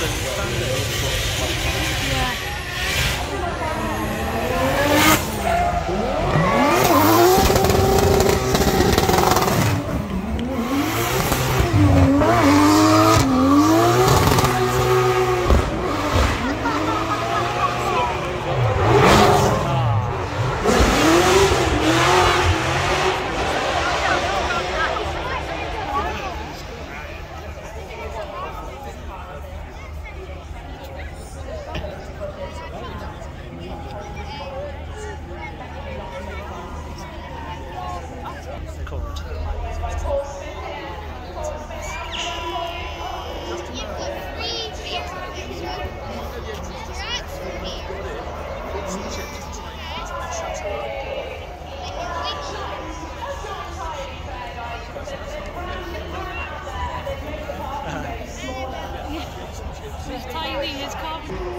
神山的。Really, his confidence.